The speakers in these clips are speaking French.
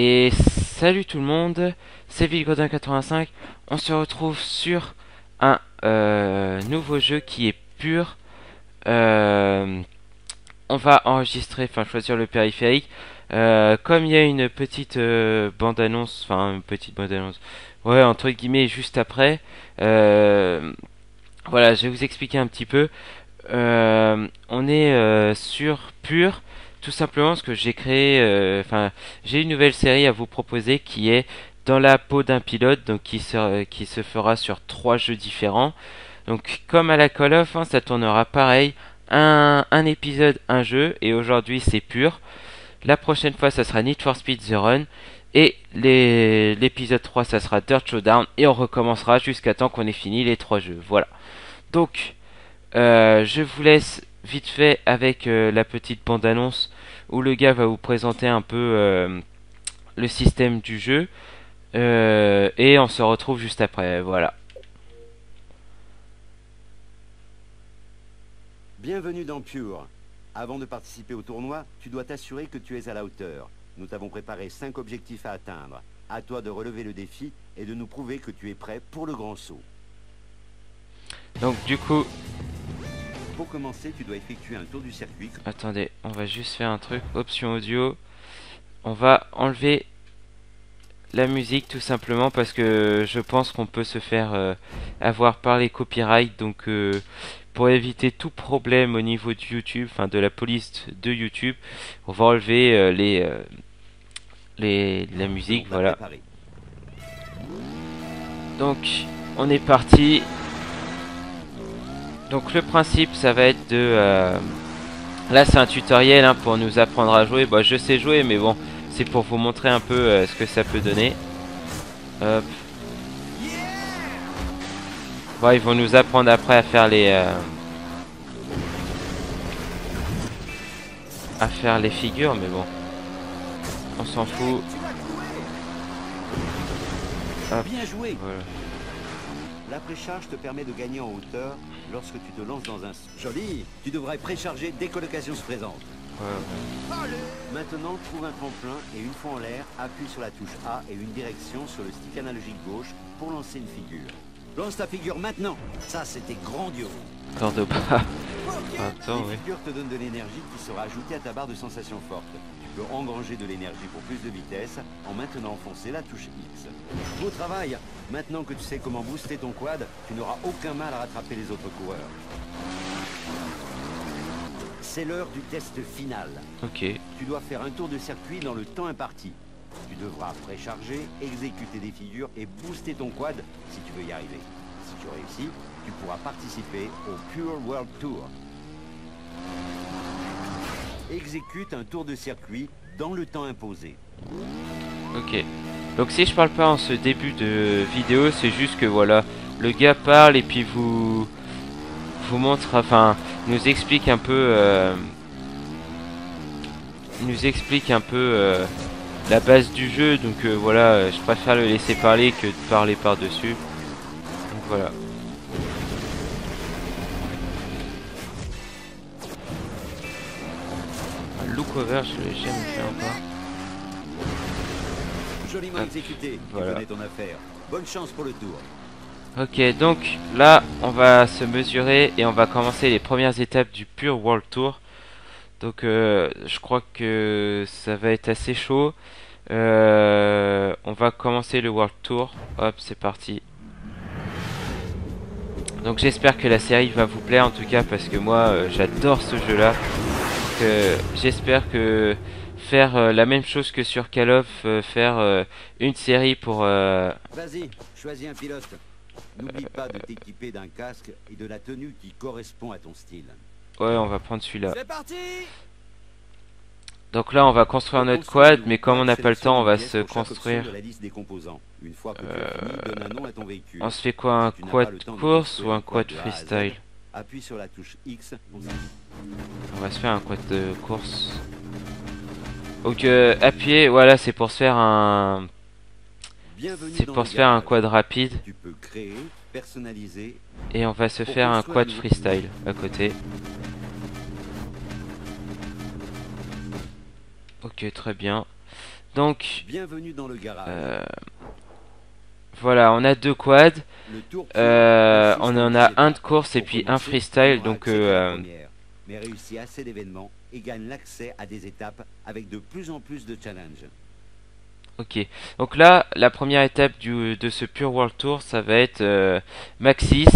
Et salut tout le monde, c'est Vilgodin85. On se retrouve sur un euh, nouveau jeu qui est pur. Euh, on va enregistrer, enfin choisir le périphérique. Euh, comme il y a une petite bande-annonce, enfin une petite bande-annonce, ouais entre guillemets juste après. voilà, je vais vous expliquer un petit peu. on est sur pur tout simplement parce que j'ai créé, euh, enfin, j'ai une nouvelle série à vous proposer qui est dans la peau d'un pilote, donc qui se, qui se fera sur trois jeux différents. Donc, comme à la Call of, hein, ça tournera pareil, un, un épisode, un jeu, et aujourd'hui c'est pur. La prochaine fois, ça sera Need for Speed The Run. Et l'épisode 3, ça sera Dirt Showdown. Et on recommencera jusqu'à temps qu'on ait fini les trois jeux. Voilà. Donc, euh, je vous laisse vite fait avec euh, la petite bande-annonce où le gars va vous présenter un peu euh, le système du jeu. Et on se retrouve juste après, voilà. Bienvenue dans Pure. Avant de participer au tournoi, tu dois t'assurer que tu es à la hauteur. Nous t'avons préparé 5 objectifs à atteindre. À toi de relever le défi et de nous prouver que tu es prêt pour le grand saut. Donc du coup, pour commencer, tu dois effectuer un tour du circuit. Attendez, on va juste faire un truc. Option audio. On va enlever la musique tout simplement parce que je pense qu'on peut se faire euh, avoir par les copyrights. Donc euh, pour éviter tout problème au niveau de YouTube, enfin de la police de YouTube, on va enlever euh, les, les la musique. Voilà. Donc on est parti. Donc le principe ça va être de... Euh, là c'est un tutoriel hein, pour nous apprendre à jouer. Bah je sais jouer mais bon c'est pour vous montrer un peu euh, ce que ça peut donner. Hop. Bon ils vont nous apprendre après à faire les... Euh, à faire les figures mais bon. On s'en fout. Bien joué. La précharge te permet de gagner en hauteur lorsque tu te lances dans un... Joli Tu devrais précharger dès que l'occasion se présente. Maintenant, trouve un tremplin et une fois en l'air, appuie sur la touche A et une direction sur le stick analogique gauche pour lancer une figure. Lance ta figure maintenant Ça, c'était grandiose de pas. Attends, Les figures te donnent de l'énergie qui sera ajoutée à ta barre de sensations fortes. Tu peux engranger de l'énergie pour plus de vitesse en maintenant enfoncer la touche X. Beau travail Maintenant que tu sais comment booster ton quad, tu n'auras aucun mal à rattraper les autres coureurs. C'est l'heure du test final. Ok. Tu dois faire un tour de circuit dans le temps imparti. Tu devras précharger, exécuter des figures et booster ton quad si tu veux y arriver. Si tu réussis, tu pourras participer au Pure World Tour. Exécute un tour de circuit dans le temps imposé. Ok. Donc si je parle pas en ce début de vidéo, c'est juste que voilà, le gars parle et puis vous vous montre, enfin, nous explique un peu, euh, nous explique un peu euh, la base du jeu. Donc euh, voilà, je préfère le laisser parler que de parler par dessus. Donc voilà. look over, je l'ai jamais fait encore. Joliment exécuté. Voilà. ton affaire. Bonne chance pour le tour. Ok, donc là, on va se mesurer et on va commencer les premières étapes du Pure World Tour. Donc, euh, je crois que ça va être assez chaud. Euh, on va commencer le World Tour. Hop, c'est parti. Donc j'espère que la série va vous plaire en tout cas parce que moi euh, j'adore ce jeu là. J'espère que faire la même chose que sur Call of, faire une série pour... Vas-y, choisis un pilote. N'oublie pas de t'équiper d'un casque et de la tenue qui correspond à ton style. Ouais, on va prendre celui-là. C'est parti donc là, on va construire notre quad, mais comme on n'a pas le temps, on va se construire. On se fait quoi, un quad course ou un quad freestyle Appuie sur la touche X. On va se faire un quad de course. Donc euh, appuyer, voilà, c'est pour se faire un C'est pour se faire un quad rapide. Tu peux créer, personnaliser. Et on va se faire un quad freestyle à côté. Ok, très bien. Donc, bienvenue dans le garage. Euh, voilà, on a deux quads. Euh, on en a un de course et puis un freestyle. Donc, euh, mais réussit assez d'événements et gagne l'accès à des étapes avec de plus en plus de challenges. Ok, donc là, la première étape de ce Pure World Tour, ça va être euh, Maxis.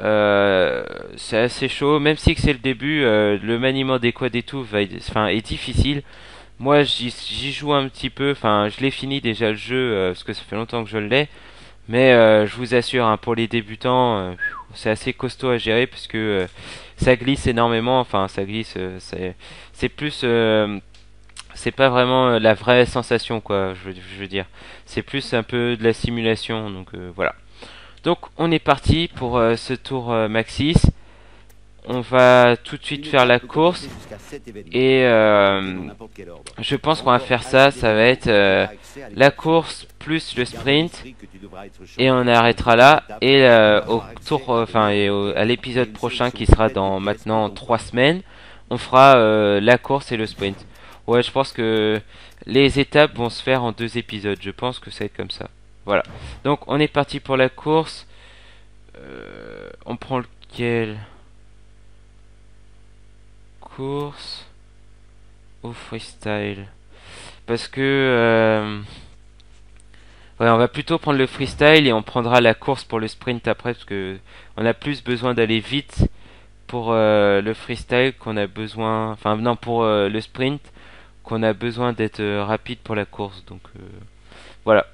Euh, c'est assez chaud, même si c'est le début, euh, le maniement des quads et tout va enfin, est difficile. Moi, j'y joue un petit peu, enfin, je l'ai fini déjà le jeu, parce que ça fait longtemps que je l'ai. Mais je vous assure, hein, pour les débutants, c'est assez costaud à gérer, parce que ça glisse énormément, enfin, ça glisse, c'est plus c'est pas vraiment euh, la vraie sensation quoi je veux, dire. C'est plus un peu de la simulation donc euh, voilà. Donc on est parti pour euh, ce tour Maxis. On va tout de suite faire la course. Et je pense qu'on va faire ça ça va être la course plus le sprint. Et on arrêtera là. Et au tour enfin et à l'épisode prochain qui sera dans maintenant trois semaines on fera la course et le sprint Ouais, je pense que les étapes vont se faire en deux épisodes. Je pense que ça va être comme ça. Voilà. Donc, on est parti pour la course. Euh, on prend lequel? Course ou freestyle? Parce que... Euh, ouais, on va plutôt prendre le freestyle et on prendra la course pour le sprint après. Parce que on a plus besoin d'aller vite pour euh, le freestyle qu'on a besoin... Enfin, non, pour le sprint qu'on a besoin d'être euh, rapide pour la course. Donc euh, voilà.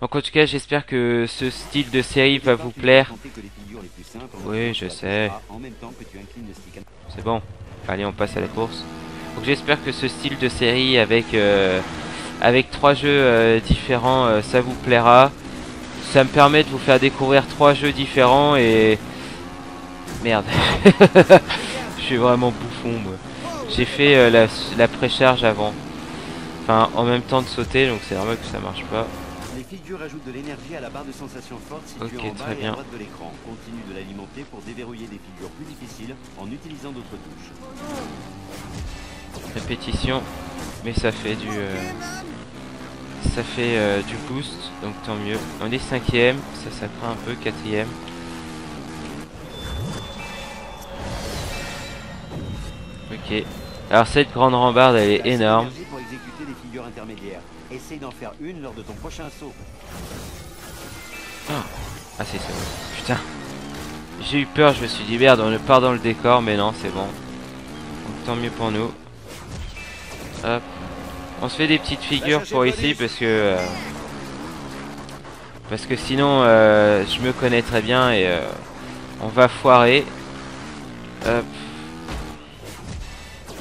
Donc en tout cas, j'espère que ce style de série va vous plaire. Oui, je sais. C'est bon. Allez, on passe à la course. Donc j'espère que ce style de série avec euh, avec trois jeux différents, ça vous plaira. Ça me permet de vous faire découvrir trois jeux différents et merde. Je suis vraiment bouffon moi. J'ai fait euh, la, la précharge avant. Enfin, en même temps de sauter, donc c'est normal que ça marche pas. Les figures ajoutent de l'énergie à la barre de sensation forte située en bas et à droite de l'écran. Continue de l'alimenter pour déverrouiller des figures plus difficiles en utilisant d'autres touches. Répétition, mais ça fait du... Euh, ça fait euh, du boost, donc tant mieux. On est cinquième, ça ça craint un peu, quatrième. Ok. Alors cette grande rambarde elle est énorme. Pour exécuter des figures intermédiaires. Essaye d'en faire une lors de ton prochain saut. Ah, ah c'est ça. Putain. J'ai eu peur, je me suis dit merde, on part dans le décor, mais non, c'est bon. Donc, tant mieux pour nous. Hop. On se fait des petites figures pour ici parce que... Euh, parce que sinon, euh, je me connais très bien et euh, on va foirer. Hop.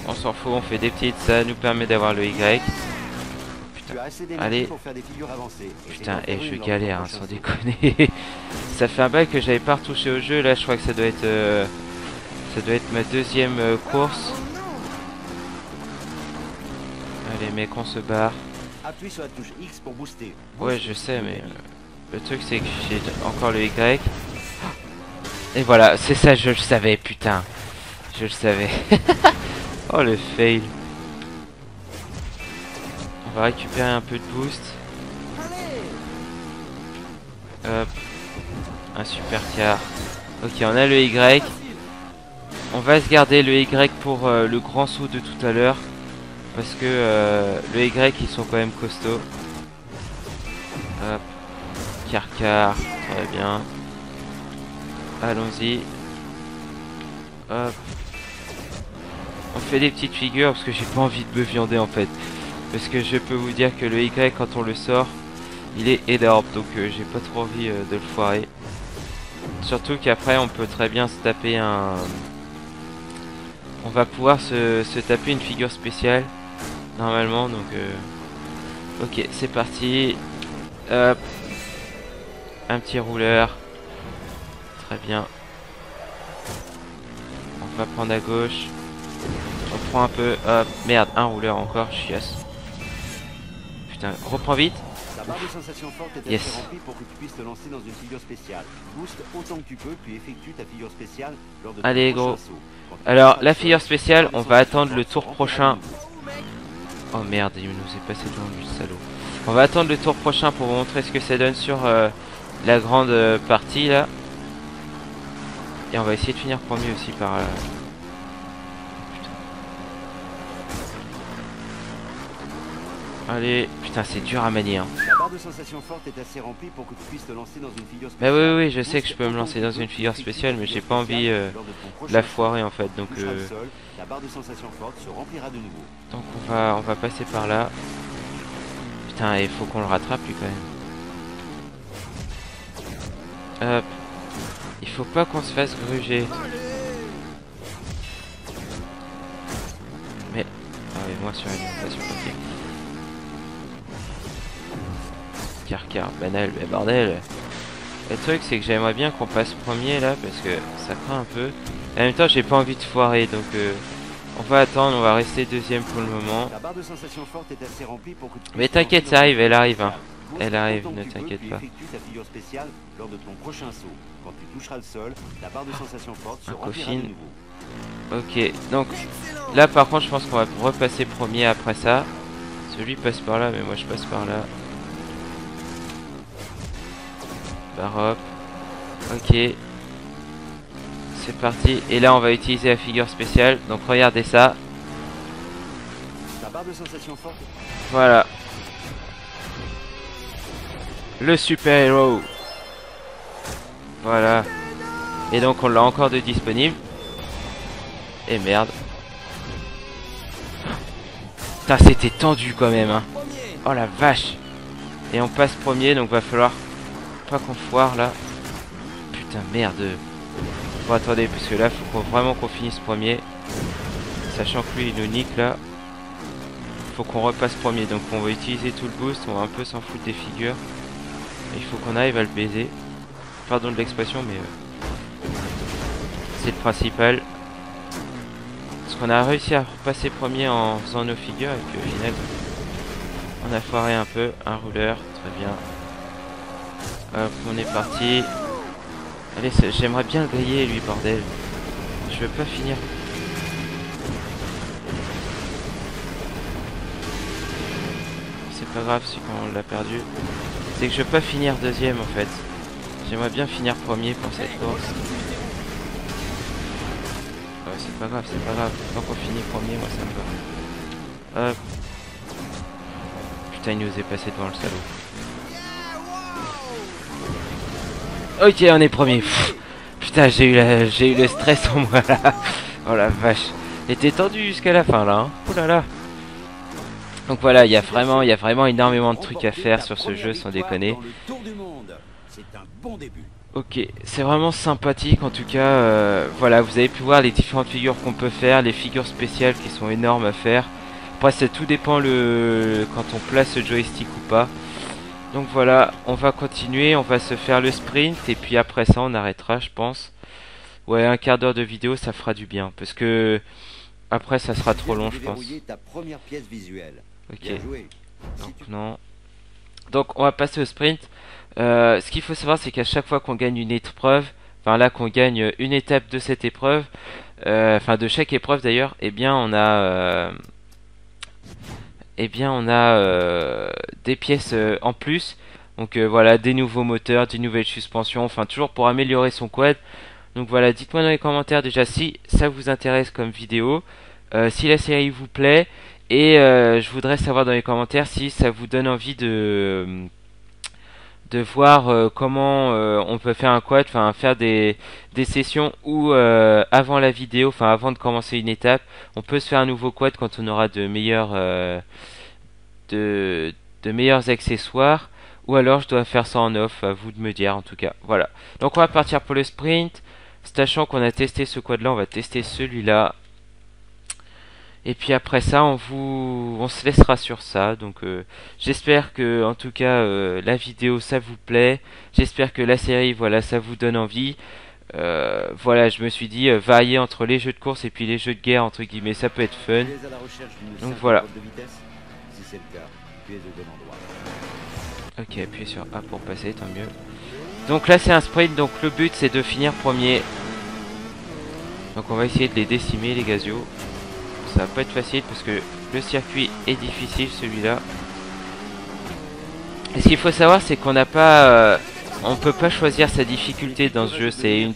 On s'en fout, on fait des petites, ça nous permet d'avoir le Y. Putain, allez. Putain, et je galère, hein, sans déconner. ça fait un bail que j'avais pas retouché au jeu, là je crois que ça doit être... Euh, ça doit être ma deuxième euh, course. Allez mec, on se barre. Ouais, je sais, mais euh, le truc c'est que j'ai encore le Y. Et voilà, c'est ça, je le savais, putain. Je le savais. Oh le fail. On va récupérer un peu de boost. Hop. Un super car. Ok, on a le Y. On va se garder le Y pour euh, le grand saut de tout à l'heure. Parce que euh, le Y, ils sont quand même costauds. Hop. Car car. Très bien. Allons-y. Hop. On fait des petites figures parce que j'ai pas envie de me viander en fait. Parce que je peux vous dire que le Y quand on le sort, il est énorme donc euh, j'ai pas trop envie euh, de le foirer. Surtout qu'après on peut très bien se taper un... On va pouvoir se, taper une figure spéciale normalement donc... Euh, ok c'est parti. Un petit rouleur. Très bien. On va prendre à gauche. On prend un peu. Hop, merde, un rouleur encore, chiasse. Putain, reprends vite. Barre de est Yes. assez remplie pour que tu puisses te lancer dans une figure spéciale. Booste autant que tu peux, puis effectue ta figure spéciale lors de ton Allez, gros. Alors, la figure spéciale, on va attendre le tour prochain. Oh merde, il nous est passé devant lui, le salaud. On va attendre le tour prochain pour vous montrer ce que ça donne sur euh, la grande euh, partie là. Et on va essayer de finir premier aussi par là. Allez, putain, c'est dur à manier. Hein. Ta barre de sensation forte est assez remplie pour que tu puisses te lancer dans une figure Bah spéciale. oui, oui, je sais que je peux me lancer dans une figure spéciale, mais j'ai pas envie euh, de la foirer en fait. Donc, euh, ta barre de sensation forte se remplira de nouveau. donc on va, on va passer par là. Putain, il faut qu'on le rattrape lui quand même. Hop. Il faut pas qu'on se fasse gruger. Mais. Ah oui, moi sur alimentation, ok. Car car, banal, mais bordel. Le truc c'est que j'aimerais bien qu'on passe premier là parce que ça craint un peu. Et en même temps j'ai pas envie de foirer donc euh, on va attendre, on va rester deuxième pour le moment. Mais t'inquiète, ça arrive, elle arrive, hein. Elle arrive, ne t'inquiète pas. effectue ta figure spéciale lors de ton prochain saut. Quand tu toucheras le sol, ta barre de sensation forte se Un remplira coffin. de nouveau. Ok, donc là par contre je pense qu'on va repasser premier après ça. Celui passe par là, mais moi je passe par là. Bah hop. Ok. C'est parti. Et là on va utiliser la figure spéciale. Donc regardez ça. Ta barre de sensation forte Voilà. Le super héros. Voilà. Et donc on l'a encore de disponible. Et merde. Putain, c'était tendu quand même. Hein. Oh la vache. Et on passe premier, donc va falloir qu'on foire là. Putain, merde. Bon, attendez, parce que là, faut vraiment qu'on finisse premier. Sachant que lui, il nous nique là. Faut qu'on repasse premier, donc on va utiliser tout le boost. On va un peu s'en foutre des figures. Il faut qu'on arrive à le baiser. Pardon de l'expression, mais euh, c'est le principal. Parce qu'on a réussi à repasser premier en faisant nos figures et puis au final, on a foiré un peu. Un rouleur, très bien. Hop, on est parti. Allez, j'aimerais bien le griller lui, bordel. Je veux pas finir. C'est pas grave si on l'a perdu. C'est que je veux pas finir deuxième en fait. J'aimerais bien finir premier pour cette course. Ouais, c'est pas grave, c'est pas grave. Tant qu'on finit premier, moi ça me va. Hop. Putain, il nous est passé devant le salaud. Ok, on est premier. Putain, j'ai eu, eu le stress en moi là. Oh la vache. Il était tendu jusqu'à la fin là. Hein. Là. Donc voilà, il y a vraiment, il y a vraiment énormément de trucs à faire sur ce jeu, sans déconner. Ok, c'est vraiment sympathique en tout cas. euh, voilà, vous avez pu voir les différentes figures qu'on peut faire, les figures spéciales qui sont énormes à faire. Après, ça tout dépend le quand on place le joystick ou pas. Donc voilà, on va continuer, on va se faire le sprint et puis après ça, on arrêtera, je pense. Ouais, un quart d'heure de vidéo, ça fera du bien parce que après, ça sera trop long, je pense. Ta première pièce visuelle? Ok. Non. Donc on va passer au sprint. Euh, ce qu'il faut savoir, c'est qu'à chaque fois qu'on gagne une épreuve, enfin là qu'on gagne une étape de cette épreuve, euh, enfin de chaque épreuve d'ailleurs, eh bien on a, euh, eh bien on a euh, des pièces euh, en plus. Donc euh, voilà, des nouveaux moteurs, des nouvelles suspensions, enfin toujours pour améliorer son quad. Donc voilà, dites-moi dans les commentaires déjà si ça vous intéresse comme vidéo, euh, si la série vous plaît. Et je voudrais savoir dans les commentaires si ça vous donne envie de de voir euh, comment euh, on peut faire un quad, enfin faire des, des sessions où euh, avant la vidéo, enfin avant de commencer une étape, on peut se faire un nouveau quad quand on aura de meilleurs de, de meilleurs accessoires. Ou alors je dois faire ça en off, à vous de me dire en tout cas. Voilà. Donc on va partir pour le sprint. Sachant qu'on a testé ce quad là, on va tester celui-là. Et puis après ça, on vous, on se laissera sur ça. Donc euh, j'espère que, en tout cas, euh, la vidéo ça vous plaît. J'espère que la série, voilà, ça vous donne envie. Euh, voilà, je me suis dit varier entre les jeux de course et puis les jeux de guerre entre guillemets, ça peut être fun. Donc voilà. Ok, appuyez sur A pour passer, tant mieux. Donc là c'est un sprint, donc le but c'est de finir premier. Donc on va essayer de les décimer les gazios. Ça va pas être facile parce que le circuit est difficile celui-là. Et ce qu'il faut savoir c'est qu'on n'a pas... Euh, on peut pas choisir sa difficulté dans ce jeu, c'est une,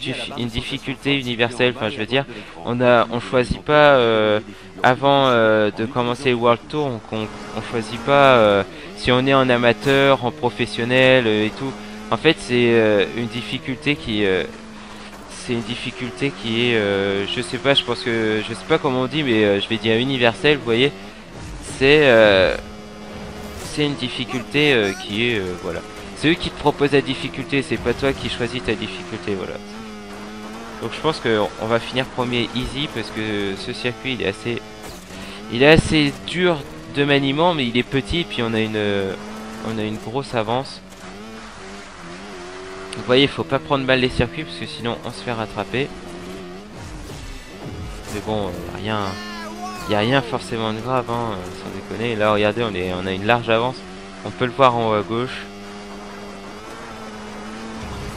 difficulté universelle, enfin je veux dire, on a on choisit pas euh, avant euh, de commencer World Tour, on, on, choisit pas si on est en amateur, en professionnel et tout. En fait, c'est euh, une difficulté qui euh, c'est une difficulté qui est euh, je sais pas, je pense que je sais pas comment on dit mais je vais dire universelle, vous voyez. C'est c'est une difficulté qui est voilà. C'est eux qui te proposent la difficulté, c'est pas toi qui choisis ta difficulté, voilà. Donc je pense qu'on on va finir premier easy parce que ce circuit il est assez il est assez dur de maniement mais il est petit puis on a une on a une grosse avance. Vous voyez, faut pas prendre mal les circuits parce que sinon on se fait rattraper. Mais bon, euh, rien, il a rien forcément de grave, hein, sans déconner. Là, regardez, on, est, on a une large avance. On peut le voir en haut à gauche.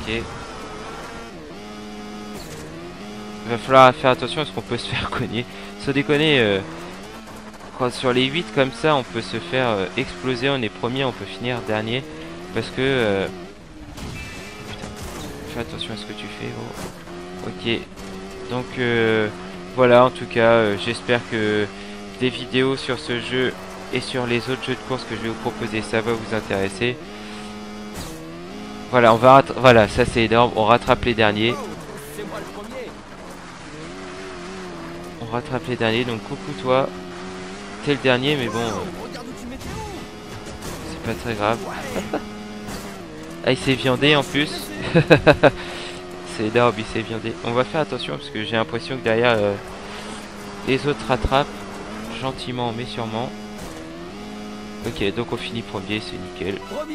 Ok. Il va falloir faire attention parce qu'on peut se faire cogner. Sans déconner, euh, sur les 8 comme ça, on peut se faire euh, exploser. On est premier, on peut finir dernier. Parce que Attention à ce que tu fais. Ok. Donc euh, voilà, en tout cas, euh, j'espère que des vidéos sur ce jeu et sur les autres jeux de course que je vais vous proposer, ça va vous intéresser. Voilà, on va voilà, ça c'est énorme, on rattrape les derniers. On rattrape les derniers, donc coucou toi. T'es le dernier, mais bon, euh, c'est pas très grave. ah, il s'est viandé en plus. c'est énorme, il s'est viandé. On va faire attention parce que j'ai l'impression que derrière euh, les autres rattrapent gentiment mais sûrement. Ok, donc on finit premier, c'est nickel. Hop,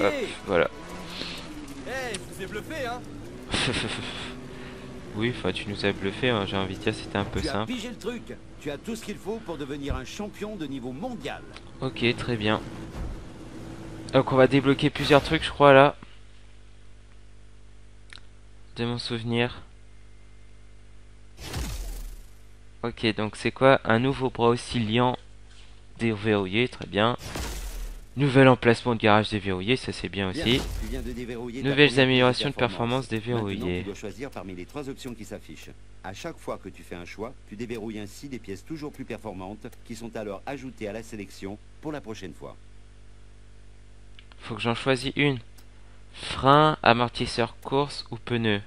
voilà. Hein. oui, enfin tu nous as bluffé, hein, j'ai envie de dire c'était un peu simple. le truc. Tu as tout ce qu'il faut pour devenir un champion de niveau mondial. Ok, très bien. Donc on va débloquer plusieurs trucs je crois là de mon souvenir. Ok, donc c'est quoi Un nouveau bras oscillant déverrouillé, très bien. Nouvel emplacement de garage déverrouillé, ça c'est bien aussi. Nouvelles améliorations de performance déverrouillées. Tu dois choisir parmi les trois options qui s'affichent. À chaque fois que tu fais un choix, tu déverrouilles ainsi des pièces toujours plus performantes qui sont alors ajoutées à la sélection pour la prochaine fois. Faut que j'en choisis une. Frein, amortisseur course ou pneu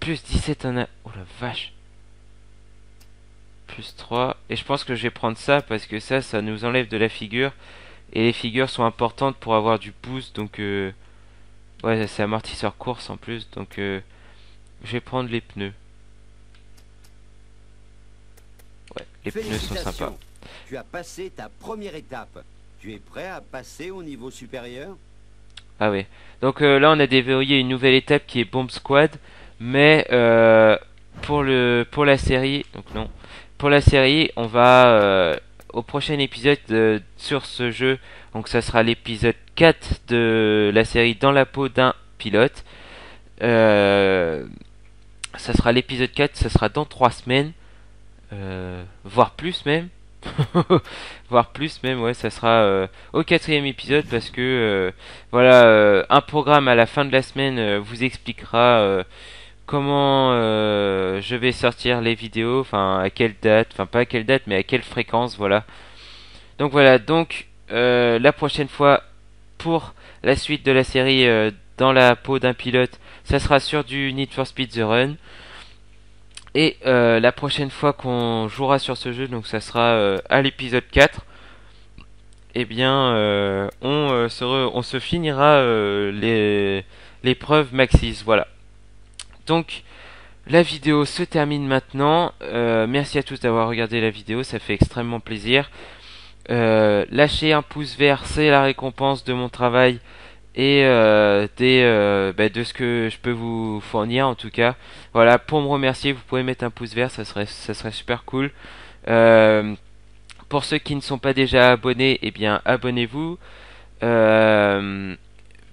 Plus 17 en a... Oh la vache Plus 3. Et je pense que je vais prendre ça parce que ça, ça nous enlève de la figure. Et les figures sont importantes pour avoir du boost. Donc, euh... ouais, c'est amortisseur course en plus. Donc, euh... je vais prendre les pneus. Ouais, les pneus sont sympas. Tu as passé ta première étape. Tu es prêt à passer au niveau supérieur? Ah ouais. Donc euh, là on a déverrouillé une nouvelle étape qui est Bomb Squad, mais euh, pour le pour la série, donc non, pour la série on va euh, au prochain épisode sur ce jeu, donc ça sera l'épisode 4 de la série dans la peau d'un pilote. ça sera l'épisode 4, ça sera dans 3 semaines, voire plus même. voire plus même ouais ça sera euh, au quatrième épisode parce que euh, voilà euh, un programme à la fin de la semaine vous expliquera comment je vais sortir les vidéos enfin à quelle date enfin pas à quelle date mais à quelle fréquence voilà. Donc voilà donc la prochaine fois pour la suite de la série dans la peau d'un pilote ça sera sur du Need for Speed The Run et euh, la prochaine fois qu'on jouera sur ce jeu, donc ça sera euh, à l'épisode 4, eh bien euh, on, se on se finira l'épreuve Maxis. Voilà. Donc la vidéo se termine maintenant. merci à tous d'avoir regardé la vidéo, ça fait extrêmement plaisir. lâchez un pouce vert, c'est la récompense de mon travail et euh, euh, bah, de ce que je peux vous fournir en tout cas. Voilà, pour me remercier, vous pouvez mettre un pouce vert, ça serait, ça serait super cool. Euh, pour ceux qui ne sont pas déjà abonnés, eh bien abonnez-vous.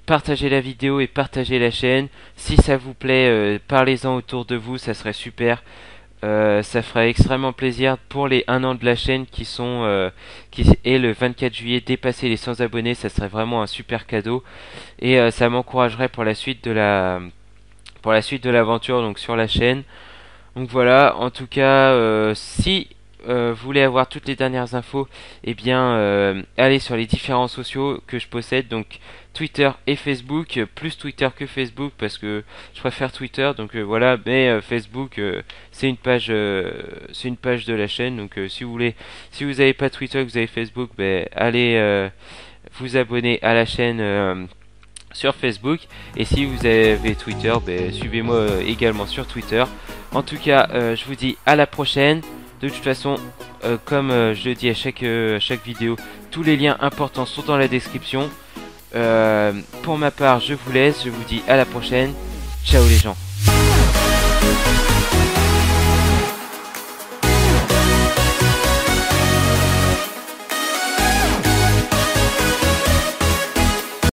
partagez la vidéo et partagez la chaîne. Si ça vous plaît, parlez-en autour de vous, ça serait super. Euh, ça ferait extrêmement plaisir pour les 1 an de la chaîne qui sont euh, qui est le 24 juillet dépasser les 100 abonnés ça serait vraiment un super cadeau. Et euh, ça m'encouragerait pour la suite de la pour la suite de l'aventure donc sur la chaîne. Donc voilà. En tout cas si vous voulez avoir toutes les dernières infos eh bien allez sur les différents sociaux que je possède. Donc Twitter et Facebook, plus Twitter que Facebook parce que je préfère Twitter, donc euh, voilà. Mais euh, Facebook, euh, c'est une page, c'est une page de la chaîne. Donc si vous voulez, si vous n'avez pas Twitter, que vous avez Facebook, ben allez vous abonner à la chaîne sur Facebook. Et si vous avez Twitter, ben, suivez-moi également sur Twitter. En tout cas, je vous dis à la prochaine. De toute façon, comme je le dis à chaque, à chaque vidéo, tous les liens importants sont dans la description. Euh, pour ma part, je vous laisse. Je vous dis à la prochaine. Ciao les gens.